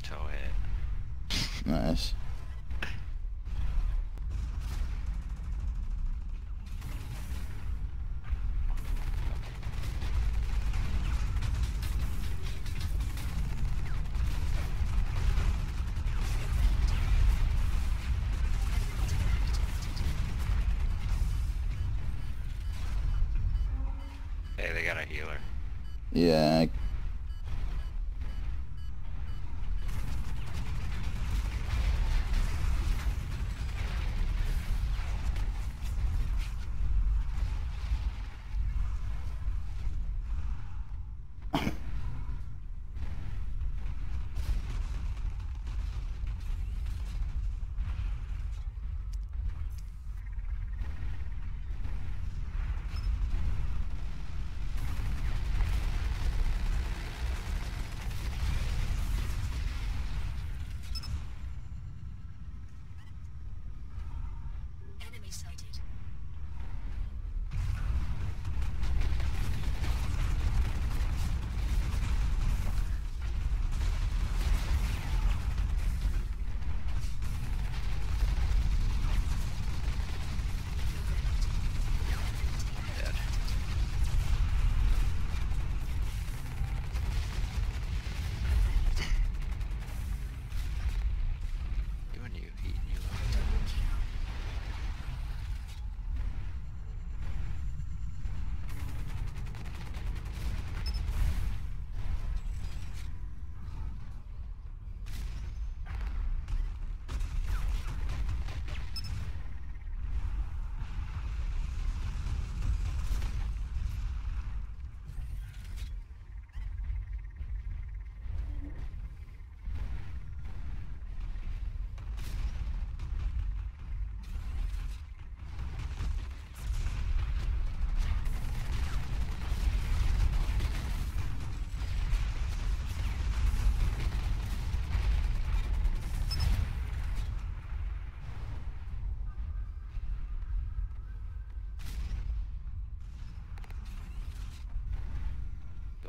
auto hit. Nice. Hey, they got a healer. Yeah.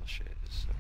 Is so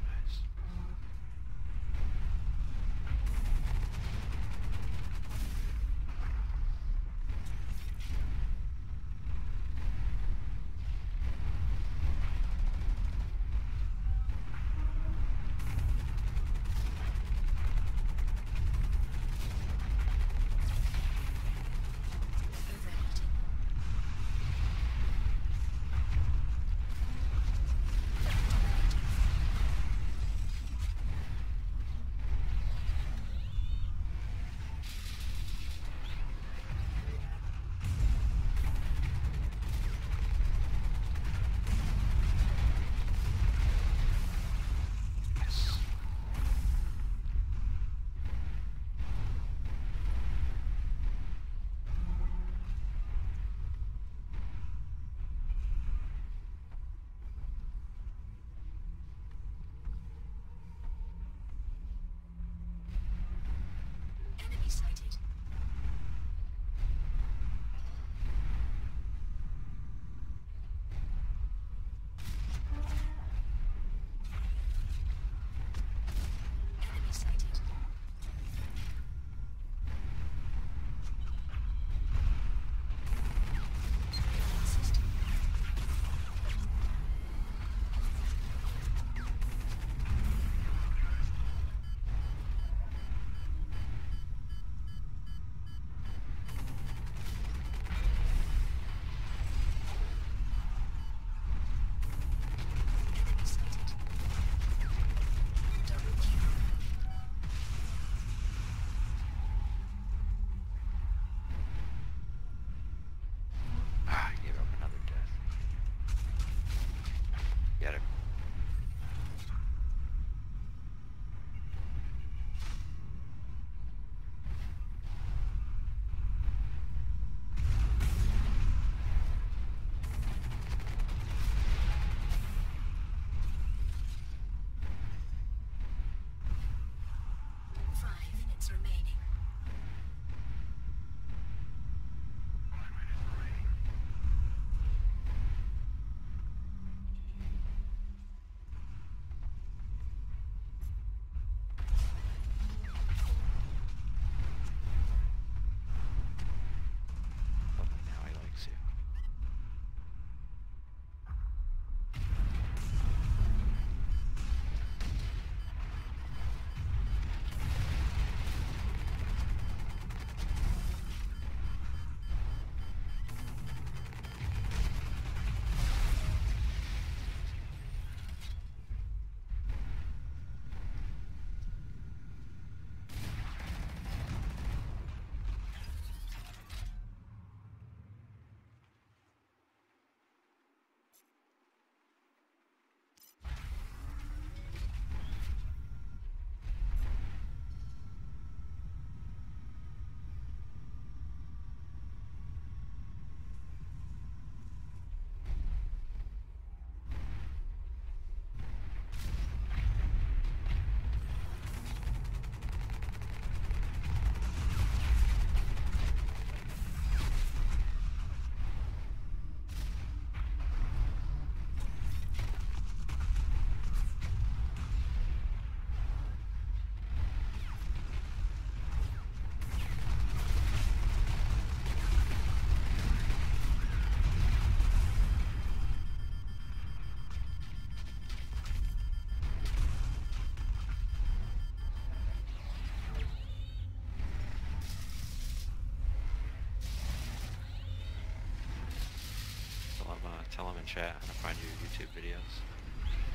tell them in chat how to find your YouTube videos?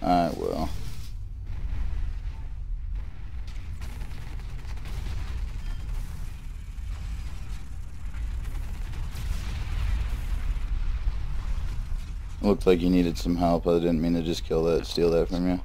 I will. Looked like you needed some help. I didn't mean to just kill that, steal that from you.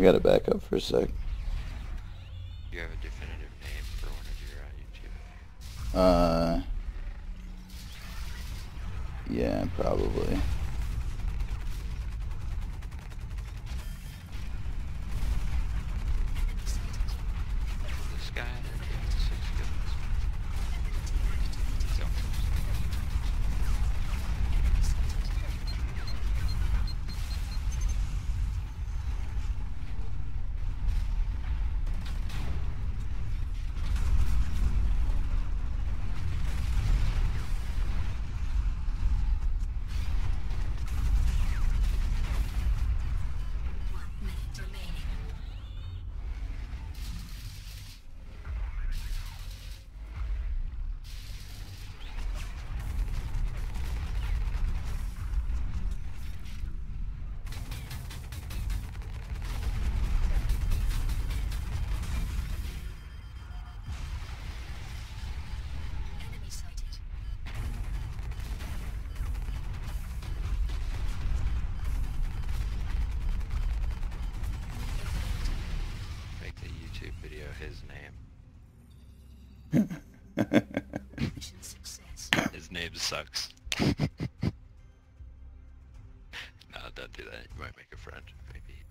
I gotta back up for a sec. Do you have a definitive name for one of your uh, YouTube? Uh. Yeah, probably. Sucks. no, don't do that. You might make a friend. Maybe,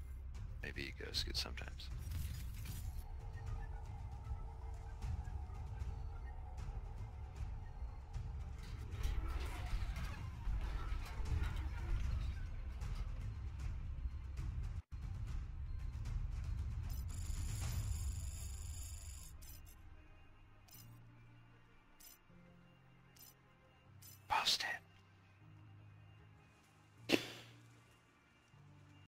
maybe he goes good sometimes. Post it.